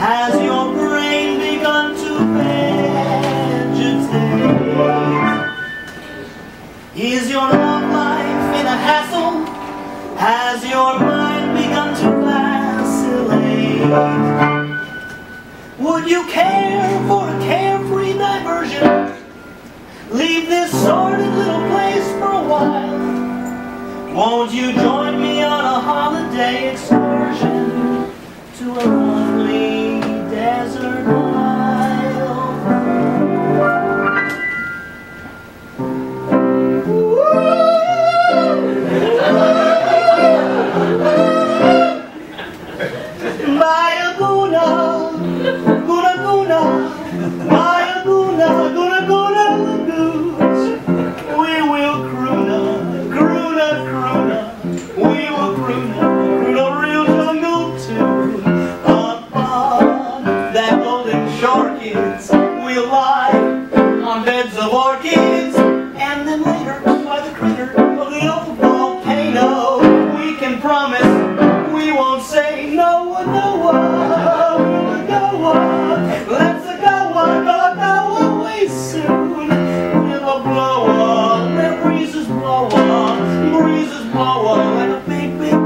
Has your brain begun to vegetate? Is your love life in a hassle? Has your mind begun to vacillate? Would you care for a carefree diversion? Leave this sordid little place for a while. Won't you join me on a holiday excursion Goona, Goona Goona, Goona Goona kids, we'll lie on beds of orchids. And then later, by the crater of the old volcano, we can promise we won't say no, no, no, no. Let's go, away soon. It'll blow on, let breezes breezes like a big, big.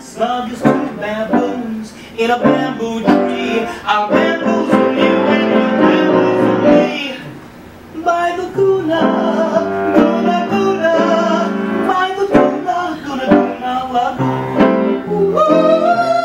Snug as two in a bamboo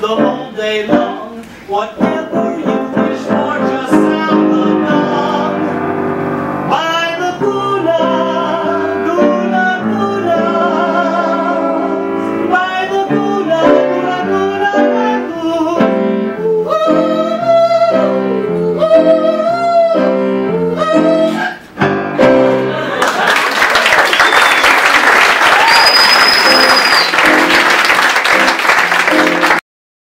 the whole day long. What will